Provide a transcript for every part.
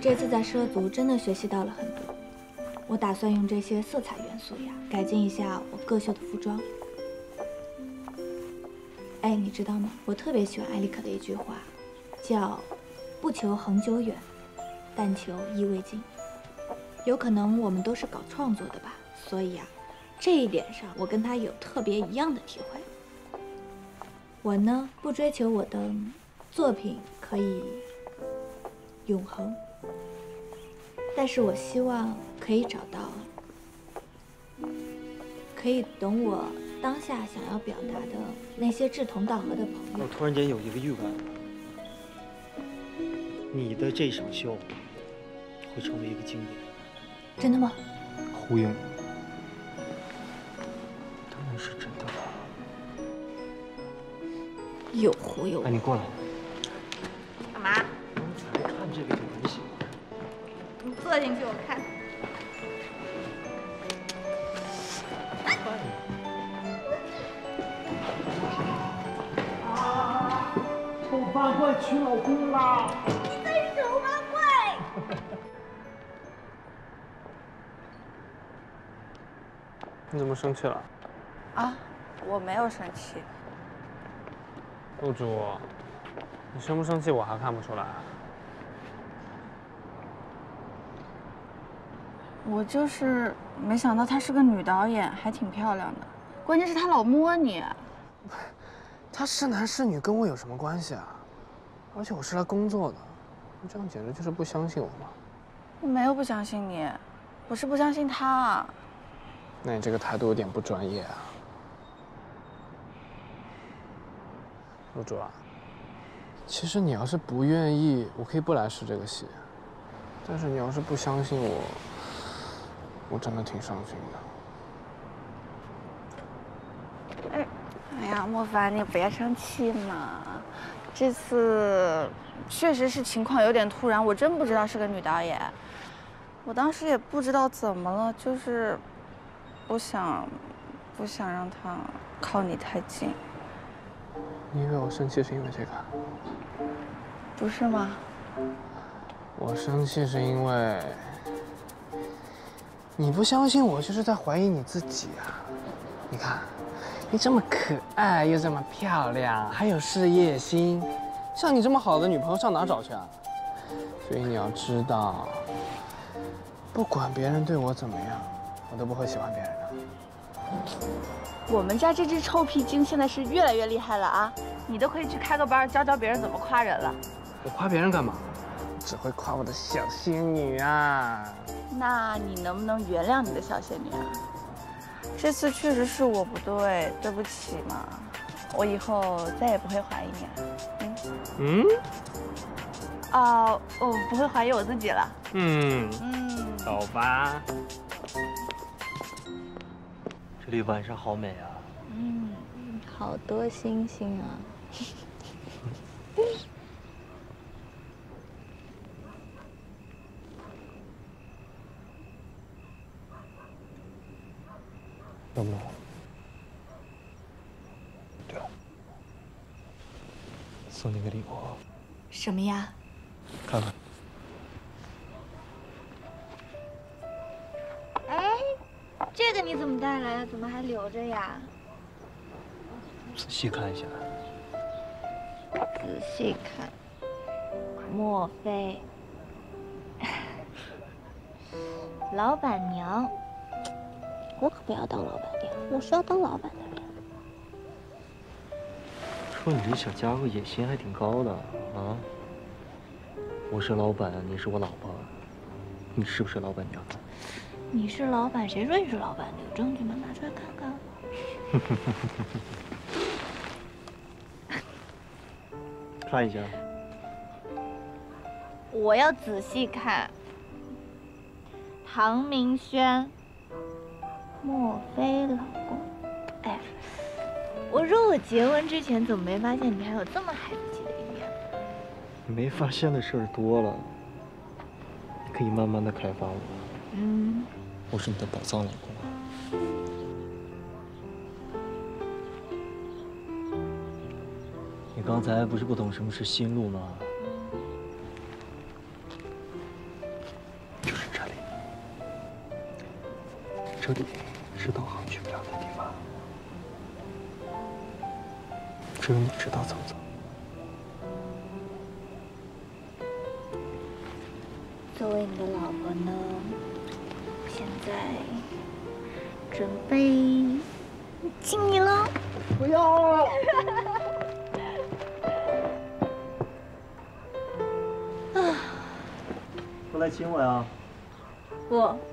我这次在奢族真的学习到了很多。我打算用这些色彩元素呀，改进一下我各秀的服装。哎，你知道吗？我特别喜欢艾利克的一句话，叫“不求恒久远，但求意未尽”。有可能我们都是搞创作的吧，所以呀，这一点上我跟他有特别一样的体会。我呢，不追求我的作品可以永恒，但是我希望可以找到可以懂我当下想要表达的那些志同道合的朋友。我突然间有一个预感，你的这场秀会成为一个经典。真的吗？呼应，当然是真的了。有忽悠！哎，你过来。么生气了？啊，我没有生气。陆主，你生不生气我还看不出来。我就是没想到她是个女导演，还挺漂亮的。关键是她老摸你。她是男是女跟我有什么关系啊？而且我是来工作的，你这样简直就是不相信我嘛？我没有不相信你，我是不相信她。那你这个态度有点不专业啊，陆主啊。其实你要是不愿意，我可以不来试这个戏。但是你要是不相信我，我真的挺伤心的。哎，哎呀，莫凡，你别生气嘛。这次确实是情况有点突然，我真不知道是个女导演。我当时也不知道怎么了，就是。不想，不想让他靠你太近。你以为我生气是因为这个？不是吗？我生气是因为你不相信我，就是在怀疑你自己啊！你看，你这么可爱，又这么漂亮，还有事业心，像你这么好的女朋友上哪找去啊？所以你要知道，不管别人对我怎么样，我都不会喜欢别人。我们家这只臭屁精现在是越来越厉害了啊！你都可以去开个班，教教别人怎么夸人了。我夸别人干嘛？只会夸我的小仙女啊！那你能不能原谅你的小仙女啊？这次确实是我不对，对不起嘛。我以后再也不会怀疑你了。嗯嗯。哦，我不会怀疑我自己了。嗯嗯，走吧。这里晚上好美啊！嗯，好多星星啊！冷不冷？对了，送你个礼物。什么呀？看看。留着呀？仔细看一下。仔细看，莫非老板娘？我可不要当老板娘，我是要当老板的人。说你这小家伙野心还挺高的啊！我是老板，你是我老婆，你是不是老板娘？你是老板，谁说你是老板？有证据吗？拿出来看看。看一下。我要仔细看。唐明轩，莫非老公？哎，我说我结婚之前怎么没发现你还有这么孩子气的一面？你没发现的事儿多了，你可以慢慢的开发我。嗯。我是你的宝藏老公刚才不是不懂什么是心路吗？就是这里。这里是导航去不了的地方。只有你知道怎么走。作为你的老婆呢现在准备敬你了不要了。来亲我呀？不。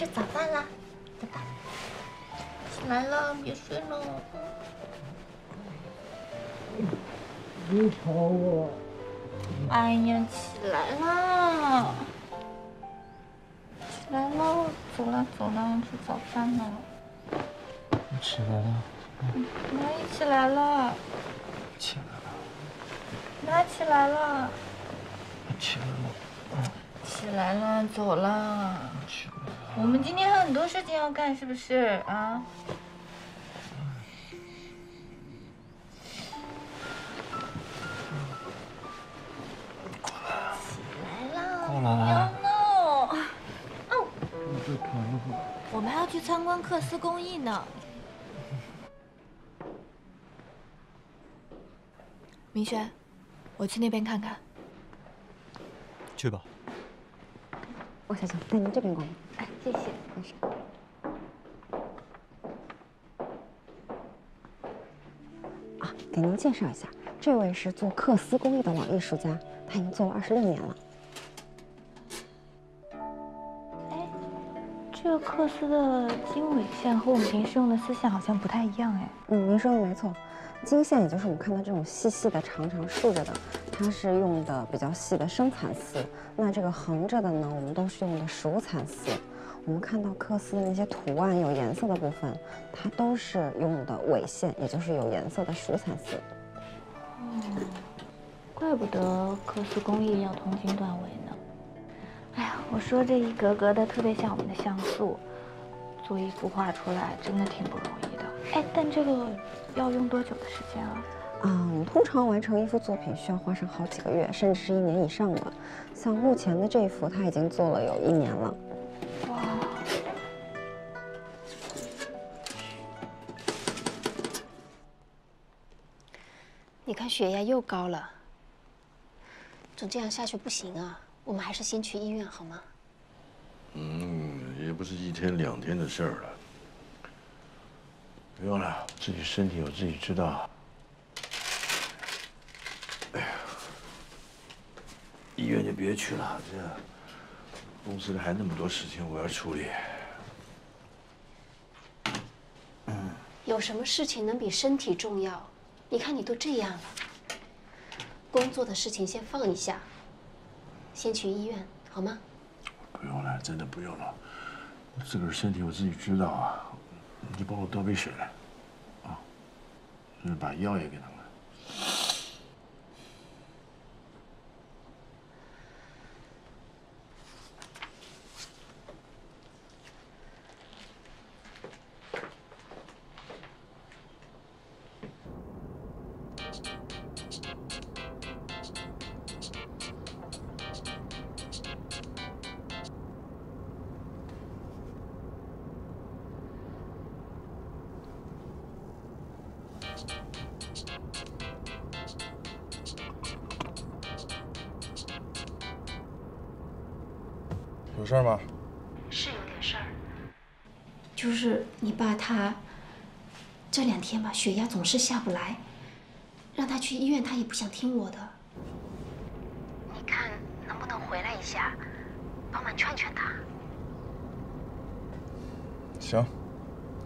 吃早饭啦，对吧？起来了，别睡了。别吵我。哎呀，起来啦，起来了，走了走了，吃早饭了。你起来了。妈也起来了。起来了。妈起来了。起来了。起来了，走了。我们今天还有很多事情要干，是不是啊？过来，起来了，过来，要闹，哦？我们还要去参观克斯工艺呢。明轩，我去那边看看。去吧。我小姐，带您这边逛。哎，谢谢，没事。啊，给您介绍一下，这位是做缂丝工艺的老艺术家，他已经做了二十六年了。哎，这个缂丝的经纬线和我们平时用的丝线好像不太一样哎。嗯，您说的没错，经线也就是我们看到这种细细的、长长竖着的。它是用的比较细的生蚕丝，那这个横着的呢，我们都是用的熟蚕丝。我们看到缂丝的那些图案有颜色的部分，它都是用的纬线，也就是有颜色的熟蚕丝。哦，怪不得缂丝工艺要通经断纬呢。哎呀，我说这一格格的特别像我们的像素，做一幅画出来真的挺不容易的。哎，但这个要用多久的时间啊？嗯，通常完成一幅作品需要花上好几个月，甚至是一年以上的。像目前的这幅，它已经做了有一年了。你看血压又高了，总这样下去不行啊！我们还是先去医院好吗？嗯，也不是一天两天的事儿了。不用了，自己身体我自己知道。哎呀医院就别去了，这公司里还那么多事情我要处理。有什么事情能比身体重要？你看你都这样了，工作的事情先放一下，先去医院好吗？不用了，真的不用了，自个儿身体我自己知道啊。你帮我倒杯水来，啊，把药也给他。是下不来，让他去医院，他也不想听我的。你看能不能回来一下，帮忙劝劝他？行，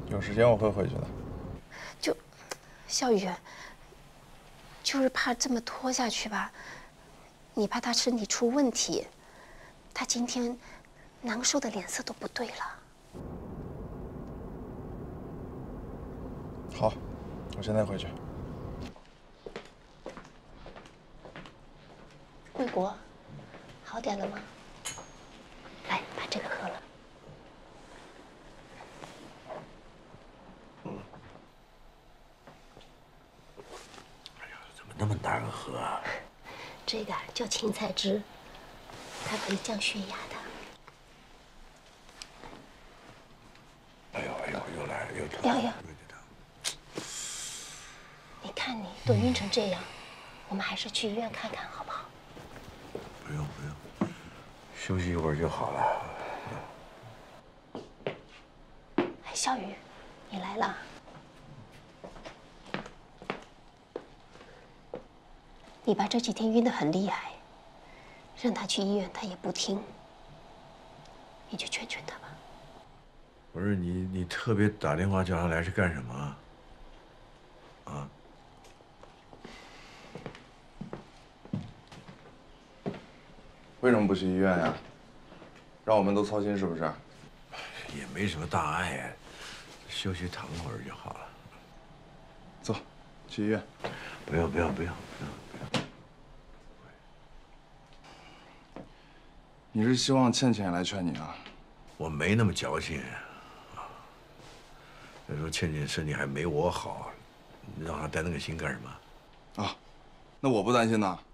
有时间我会回去的。就，小雨，就是怕这么拖下去吧，你怕他身体出问题，他今天。难受的脸色都不对了。好，我现在回去。卫国，好点了吗？来，把这个喝了。哎呀，怎么那么难喝啊？这个叫芹菜汁，它可以降血压的。哎呦哎呦，又来又疼，瑶瑶，你看你都晕成这样，我们还是去医院看看好不好？不用不用，休息一会儿就好了。哎，小雨，你来了。你爸这几天晕得很厉害，让他去医院他也不听，你去劝劝他吧。不是你，你特别打电话叫他来是干什么？为什么不去医院呀？让我们都操心是不是？也没什么大碍呀，休息躺会儿就好了。走，去医院。不要不要不要不要！你是希望倩倩来劝你啊？我没那么矫情。再说倩倩身体还没我好，你让她担那个心干什么？啊，那我不担心呐。去。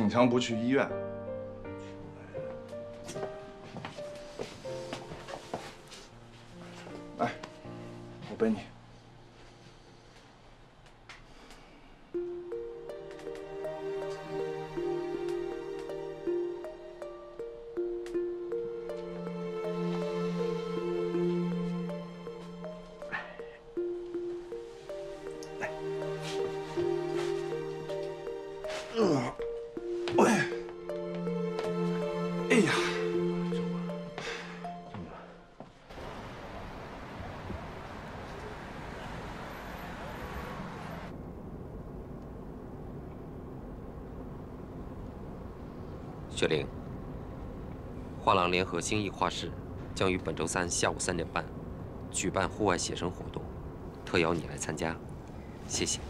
逞强不去医院？雪玲，画廊联合星艺画室将于本周三下午三点半举办户外写生活动，特邀你来参加，谢谢。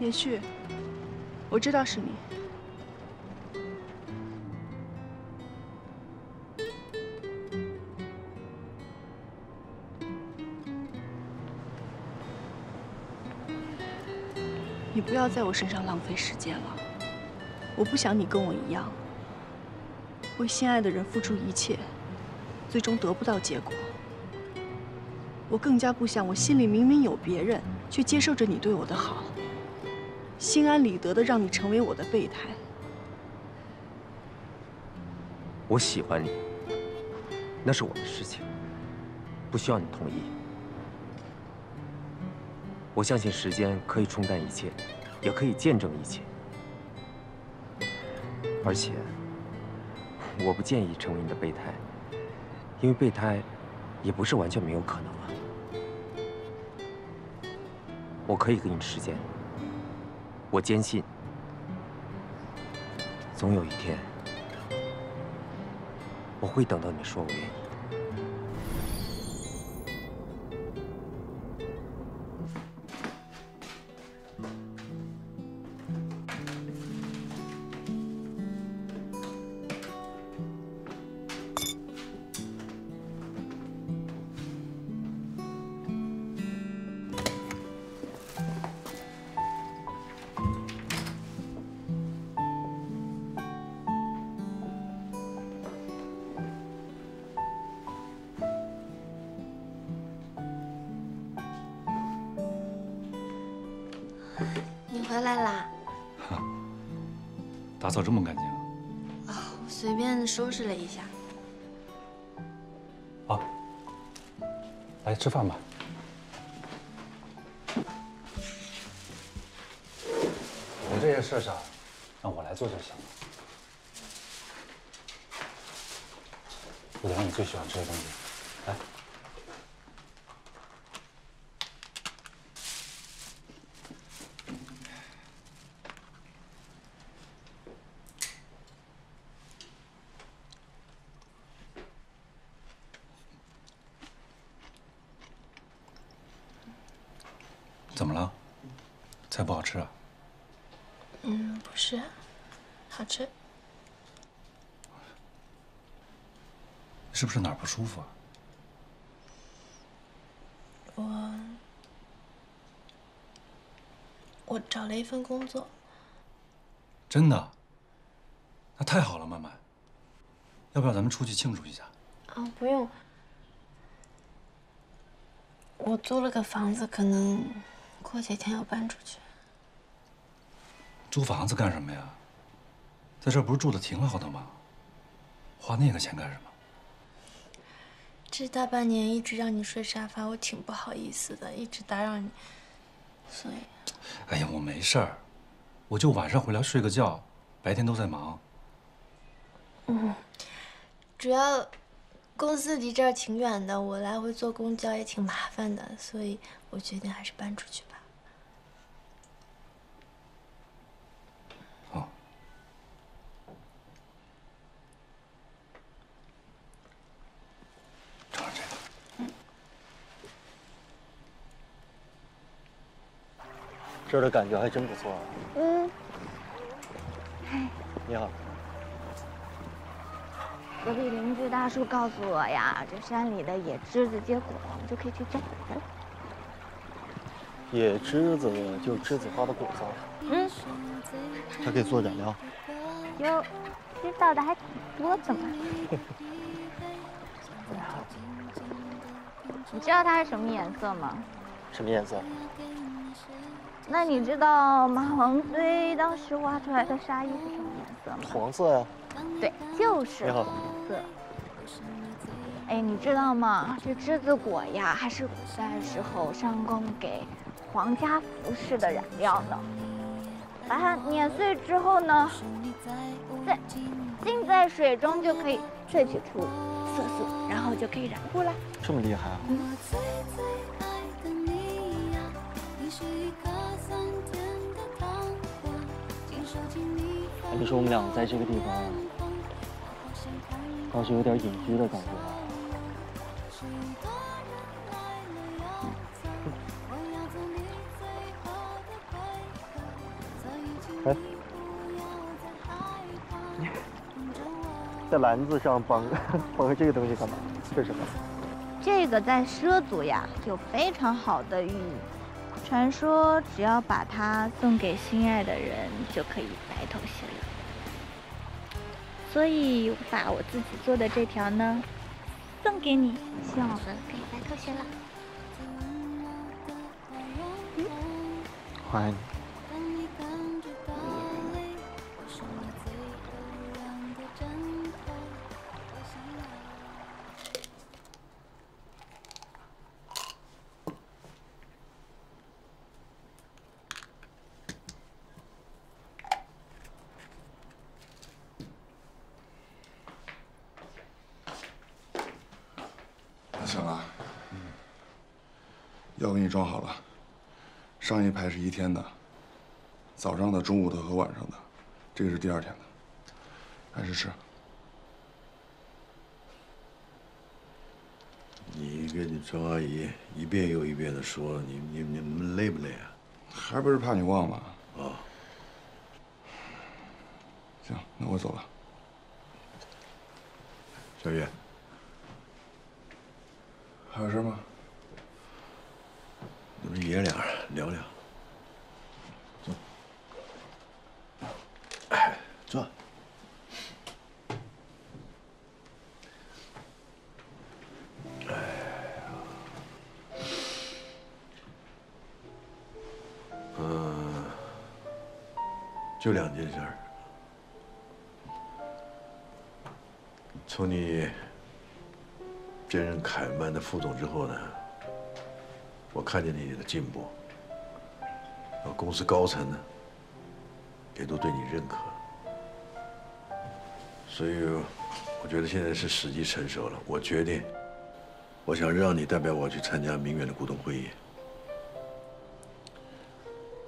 延旭，我知道是你。你不要在我身上浪费时间了。我不想你跟我一样，为心爱的人付出一切，最终得不到结果。我更加不想我心里明明有别人，却接受着你对我的好。心安理得的让你成为我的备胎。我喜欢你，那是我的事情，不需要你同意。我相信时间可以冲淡一切，也可以见证一切。而且，我不建议成为你的备胎，因为备胎也不是完全没有可能啊。我可以给你时间。我坚信，总有一天，我会等到你说我愿意。收拾了一下。好，来吃饭吧。我这些事上，让我来做就行了。我点你最喜欢吃的东西，来。怎么了？菜不好吃啊？嗯，不是，好吃。是不是哪儿不舒服啊？我我找了一份工作。真的？那太好了，曼曼。要不要咱们出去庆祝一下？啊，不用。我租了个房子，可能过几天要搬出去。租房子干什么呀？在这不是住的挺好的吗？花那个钱干什么？这大半年一直让你睡沙发，我挺不好意思的，一直打扰你，所以。哎呀，我没事儿，我就晚上回来睡个觉，白天都在忙。嗯，主要公司离这儿挺远的，我来回坐公交也挺麻烦的，所以我决定还是搬出去吧。好。尝尝这个。嗯。这儿的感觉还真不错啊。嗯。你好。隔壁邻居大叔告诉我呀，这山里的野栀子结果，我们就可以去摘。野栀子就是栀子花的果子。嗯。它可以做染料。哟，知道的还挺多的嘛。你知道它是什么颜色吗？什么颜色？那你知道马王堆当时挖出来的沙衣是什么颜色吗？黄色呀。对，就是黄色。哎，你知道吗？这栀子果呀，还是古代时候上供给皇家服饰的染料呢。把它碾碎之后呢，再浸在水中就可以萃取出色素，然后就可以染布了。这么厉害啊！嗯。你说我们俩在这个地方，倒是有点隐居的感觉。哎，在篮子上绑 绑个这个东西干嘛？这是什么？这个在畲族呀有非常好的寓意，传说只要把它送给心爱的人，就可以白头偕老。所以把我自己做的这条呢，送给你，希望我们可以白头偕老。嗯，欢迎一天的，早上的、中午的和晚上的，这个是第二天的，还是吃。你跟你张阿姨一遍又一遍的说，你你你们累不累啊？还不是怕你忘了。啊。行，那我走了。小月，还有事吗？你们爷俩聊聊，就两件事儿。从你兼任凯曼的副总之后呢，我看见你的进步，公司高层呢也都对你认可，所以我觉得现在是时机成熟了。我决定，我想让你代表我去参加明远的股东会议。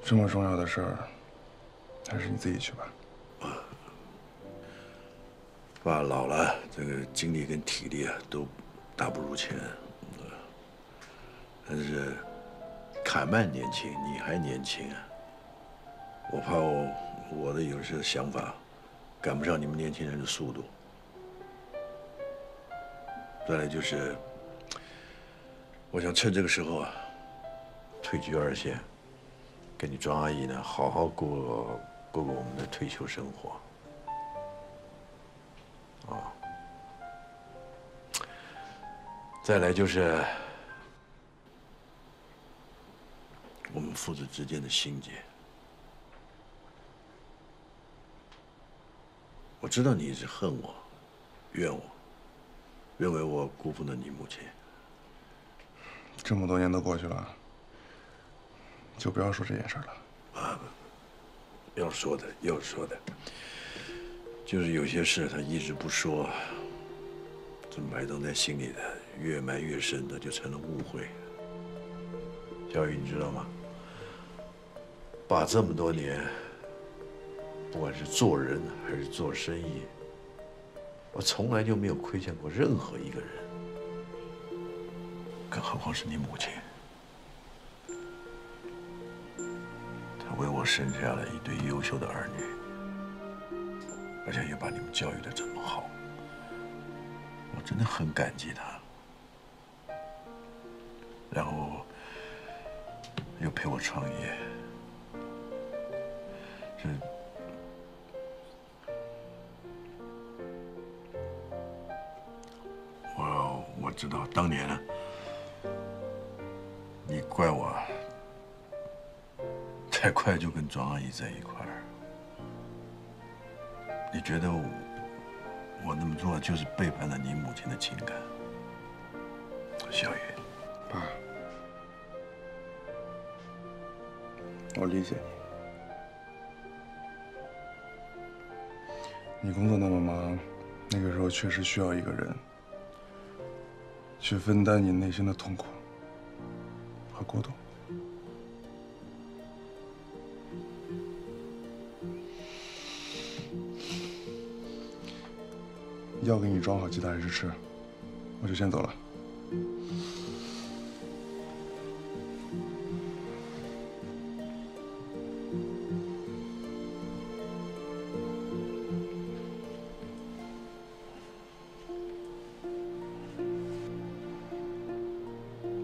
这么重要的事儿，还是你自己去吧。爸老了，这个精力跟体力啊都大不如前。但是凯曼年轻，你还年轻啊。我怕我我的有些想法赶不上你们年轻人的速度。再来就是，我想趁这个时候啊，退居二线，跟你庄阿姨呢好好过过过我们的退休生活。啊，再来就是我们父子之间的心结。我知道你一直恨我、怨我，认为我辜负了你母亲。这么多年都过去了，就不要说这件事了。要说的，要说的。就是有些事他一直不说，这埋藏在心里的，越埋越深，的就成了误会。小雨，你知道吗？爸这么多年，不管是做人还是做生意，我从来就没有亏欠过任何一个人，更何况是你母亲。为我生下了一对优秀的儿女。而且也把你们教育的这么好，我真的很感激他。然后又陪我创业，这我我知道当年你怪我太快就跟庄阿姨在一块儿。你觉得我那么做就是背叛了你母亲的情感，小雨，爸，我理解你。你工作那么忙，那个时候确实需要一个人去分担你内心的痛苦和孤独。药给你装好，记得还是吃。我就先走了。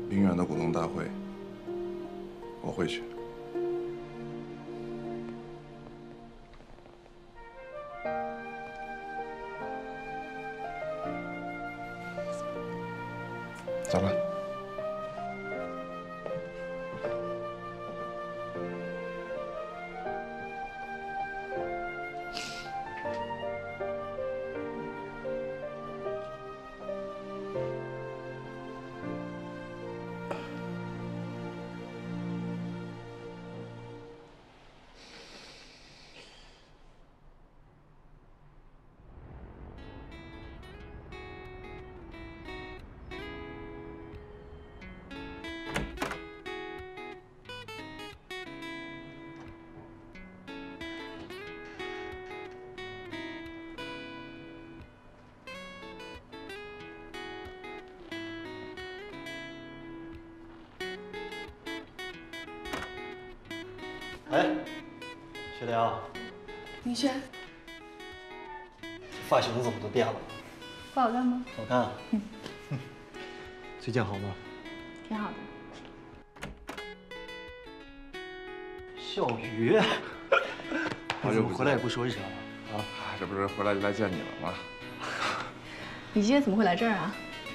明远的股东大会，哎，雪玲，明轩，发型怎么都变了？不好看吗？好看。嗯。最近好吗？挺好的。小雨，好久回来也不说一声啊？这不是回来就来见你了吗？你今天怎么会来这儿啊？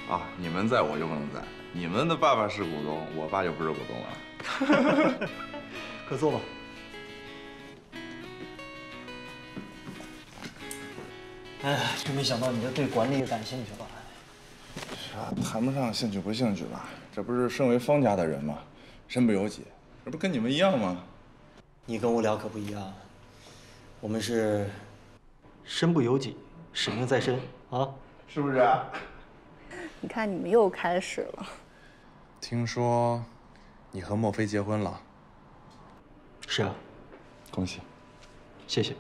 啊，你们在我就不能在。你们的爸爸是股东，我爸就不是股东了。快坐吧。哎，真没想到你对管理也感兴趣吧？啥谈不上兴趣不兴趣吧？这不是身为方家的人吗？身不由己，这不跟你们一样吗？你跟我俩可不一样，我们是身不由己，使命在身啊，是不是？你看你们又开始了。听说你和莫非结婚了？是啊，恭喜，谢谢。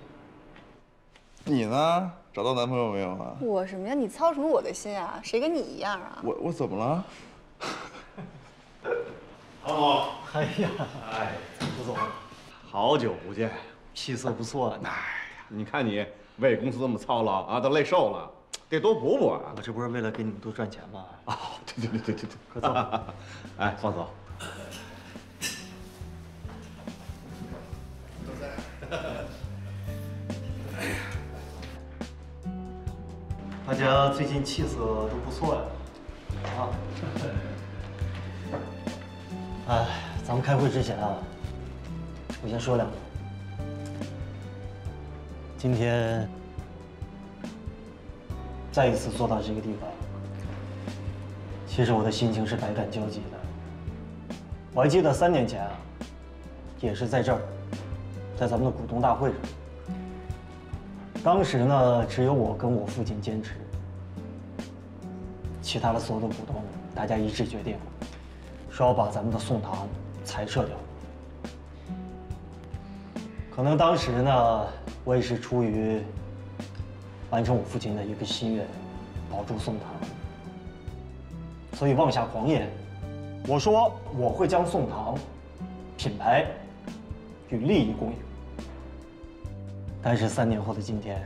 你呢？找到男朋友没有啊？我什么呀？你操什么我的心啊？谁跟你一样啊？我我怎么了？唐总，哎呀，哎，吴总，好久不见，气色不错。哎呀，你看你为公司这么操劳啊，都累瘦了，得多补补啊。我这不是为了给你们多赚钱吗？哦，对对对对对对，快坐。哎，放走。家最近气色都不错呀，啊。哎，咱们开会之前啊，我先说两句。今天再一次坐到这个地方，其实我的心情是百感交集的。我还记得三年前啊，也是在这儿，在咱们的股东大会上，当时呢，只有我跟我父亲坚持，其他的所有的股东大家一致决定。说要把咱们的宋堂裁撤掉。可能当时呢，我也是出于完成我父亲的一个心愿，保住宋堂，所以妄下狂言。我说我会将宋堂品牌与利益共赢。但是三年后的今天，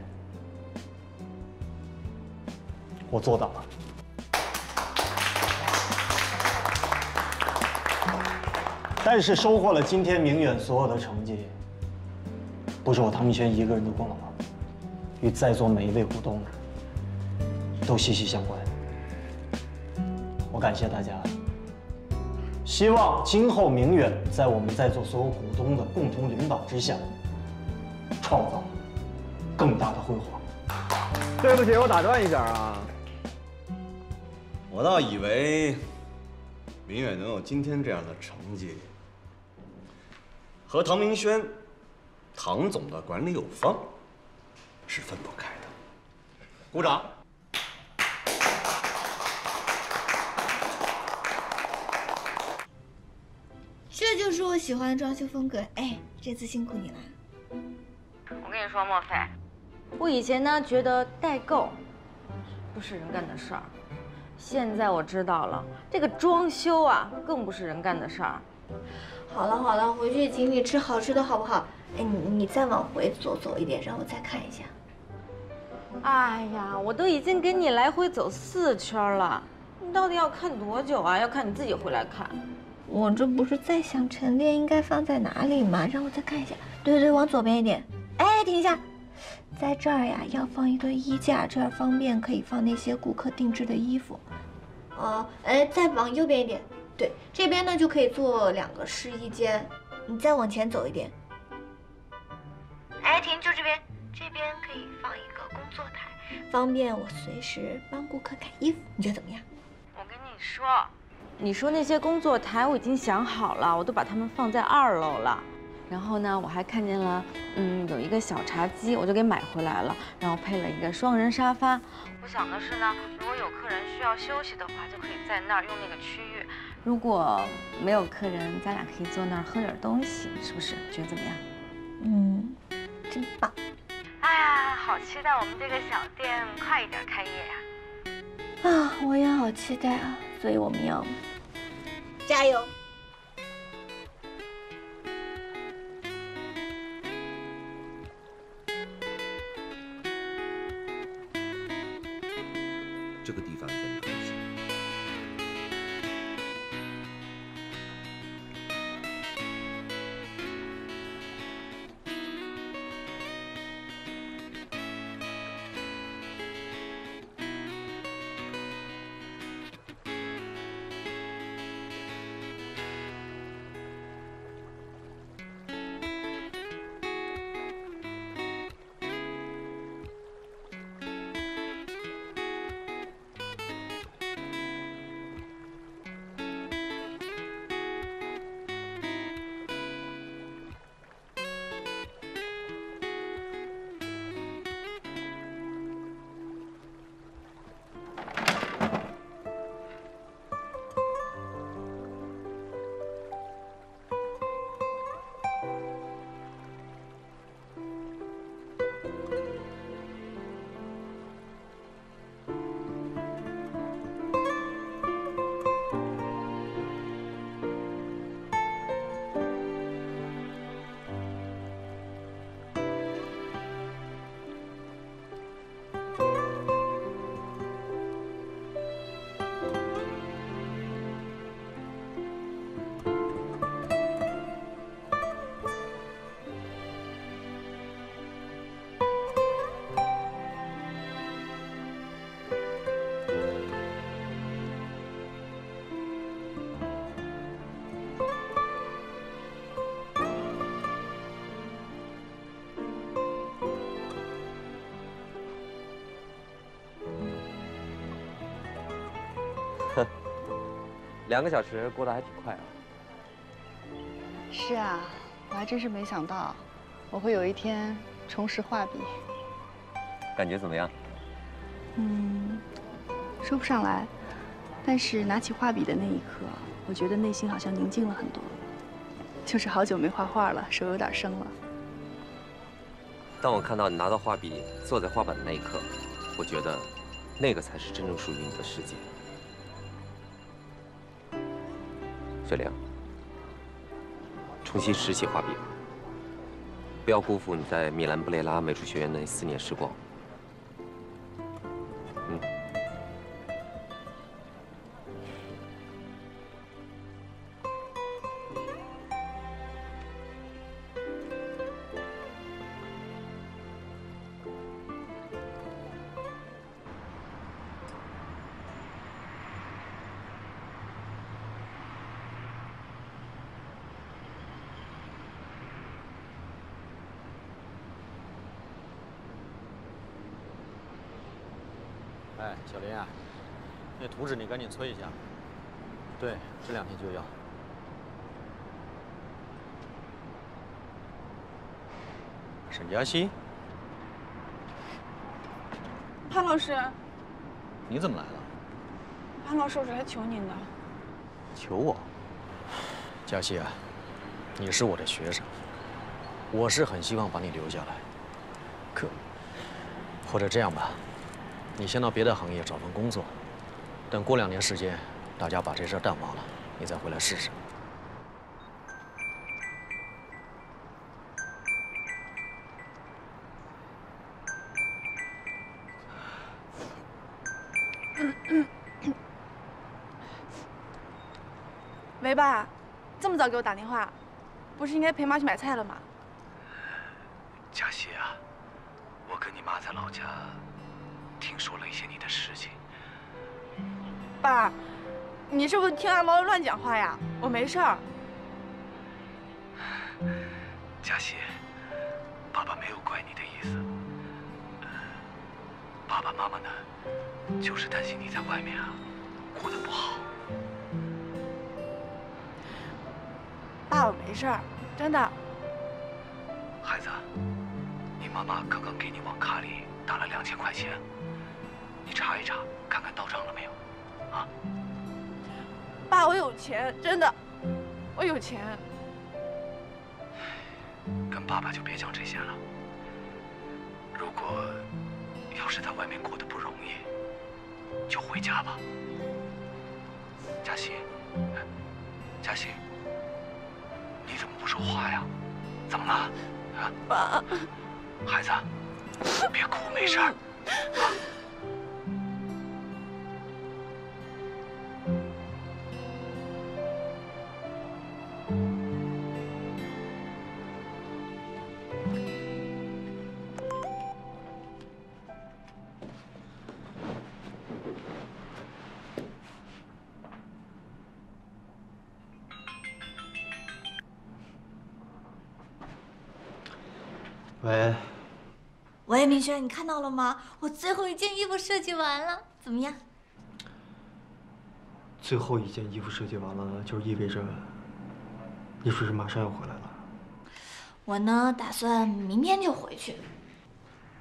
我做到了。但是收获了今天明远所有的成绩，不是我唐明轩一个人的功劳，与在座每一位股东都息息相关。我感谢大家，希望今后明远在我们在座所有股东的共同领导之下，创造更大的辉煌。对不起，我打断一下啊，我倒以为明远能有今天这样的成绩。和唐明轩、唐总的管理有方是分不开的。鼓掌！这就是我喜欢的装修风格。哎，这次辛苦你了。我跟你说，莫非，我以前呢觉得代购不是人干的事儿，现在我知道了，这个装修啊更不是人干的事儿。好了好了，回去请你吃好吃的，好不好？哎，你你再往回走走一点，让我再看一下。哎呀，我都已经给你来回走四圈了，你到底要看多久啊？要看你自己回来看。我这不是在想陈列应该放在哪里吗？让我再看一下。对对，往左边一点。哎，停一下，在这儿呀，要放一个衣架，这样方便可以放那些顾客定制的衣服。哦，哎，再往右边一点。对，这边呢就可以做两个试衣间，你再往前走一点。哎，停，就这边，这边可以放一个工作台，方便我随时帮顾客改衣服。你觉得怎么样？我跟你说，你说那些工作台我已经想好了，我都把它们放在二楼了。然后呢，我还看见了，嗯，有一个小茶几，我就给买回来了，然后配了一个双人沙发。我想的是呢，如果有客人需要休息的话，就可以在那儿用那个区域。如果没有客人，咱俩可以坐那儿喝点东西，是不是？觉得怎么样？嗯，真棒！哎呀，好期待我们这个小店快一点开业呀！啊，我也好期待啊！所以我们要加油。这个地方在哪？两个小时过得还挺快啊。是啊，我还真是没想到，我会有一天重拾画笔。感觉怎么样？嗯，说不上来，但是拿起画笔的那一刻，我觉得内心好像宁静了很多。就是好久没画画了，手有点生了。当我看到你拿到画笔，坐在画板的那一刻，我觉得，那个才是真正属于你的世界。雪玲，重新拾起画笔吧，不要辜负你在米兰布雷拉美术学院那四年时光。紧催一下。对，这两天就要。沈佳熙，潘老师，你怎么来了？潘老师，我是来求您的。求我？佳熙啊，你是我的学生，我是很希望把你留下来。可，或者这样吧。你先到别的行业找份工作，等过两年时间，大家把这事淡忘了，你再回来试试。喂，爸，这么早给我打电话，不是应该陪妈去买菜了吗？佳熙啊，我跟你妈在老家。听说了一些你的事情，爸，你是不是听阿毛乱讲话呀？我没事儿。佳琪，爸爸没有怪你的意思。爸爸妈妈呢，就是担心你在外面啊过得不好。爸，我没事儿，真的。孩子，你妈妈刚刚给你往卡里打了两千块钱。你查一查，看看到账了！爸，我有钱，真的，我有钱。跟爸爸就别讲这些了。如果要是在外面过得不容易，就回家吧。嘉欣，嘉欣，你怎么不说话呀？怎么了？啊？爸，孩子，别哭，没事儿。啊。喂，明轩，你看到了吗？我最后一件衣服设计完了，怎么样？最后一件衣服设计完了，就意味着你是不是马上要回来了？我呢，打算明天就回去。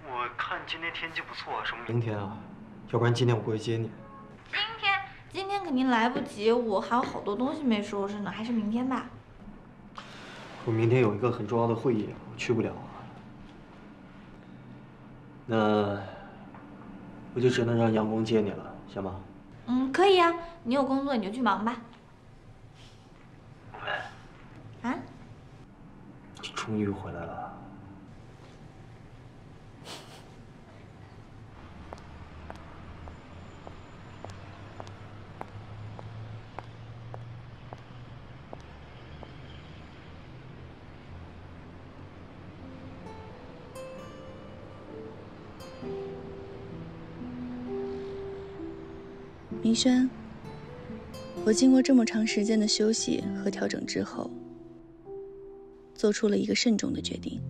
我看今天天气不错，什么明天啊？要不然今天我过去接你。今天，今天肯定来不及，我还有好多东西没收拾呢，还是明天吧。我明天有一个很重要的会议，我去不了。那我就只能让杨工接你了，行吗？嗯，可以啊，你有工作你就去忙吧。喂。啊？你终于回来了。明轩，我经过这么长时间的休息和调整之后，做出了一个慎重的决定。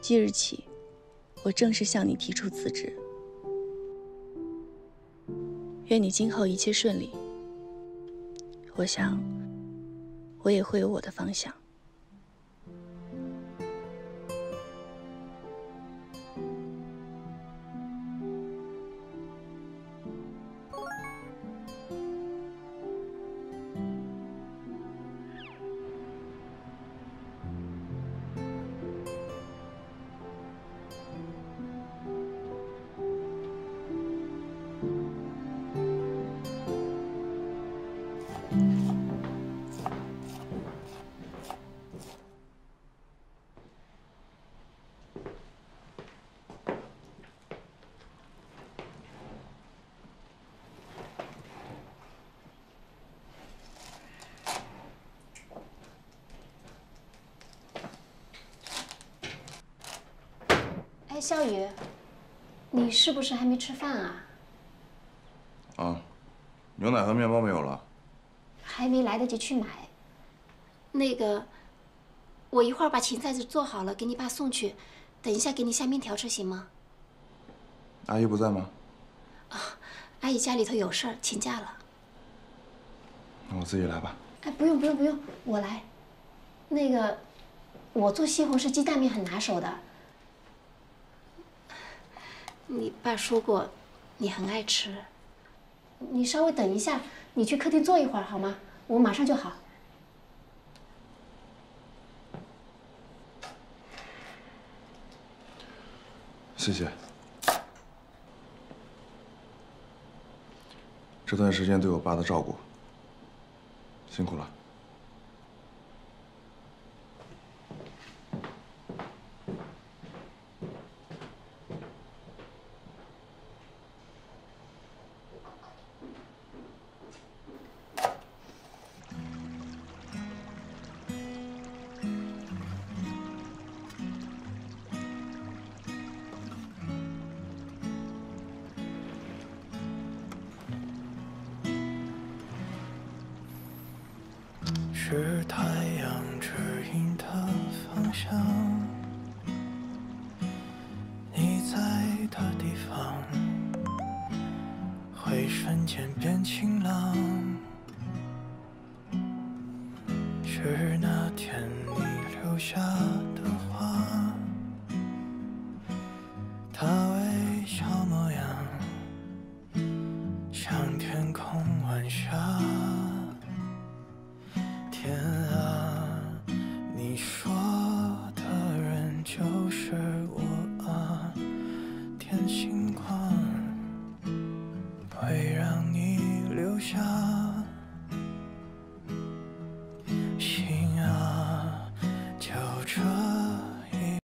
即日起，我正式向你提出辞职。愿你今后一切顺利。我想，我也会有我的方向。笑宇，你是不是还没吃饭啊？啊，牛奶和面包没有了。还没来得及去买。那个，我一会儿把芹菜子做好了，给你爸送去。等一下给你下面条吃，行吗？阿姨不在吗？啊阿姨家里头有事儿，请假了。那我自己来吧。哎，不用不用不用，我来。那个，我做西红柿鸡蛋面很拿手的。你爸说过，你很爱吃。你稍微等一下，你去客厅坐一会儿好吗？我马上就好。谢谢。这段时间对我爸的照顾，辛苦了。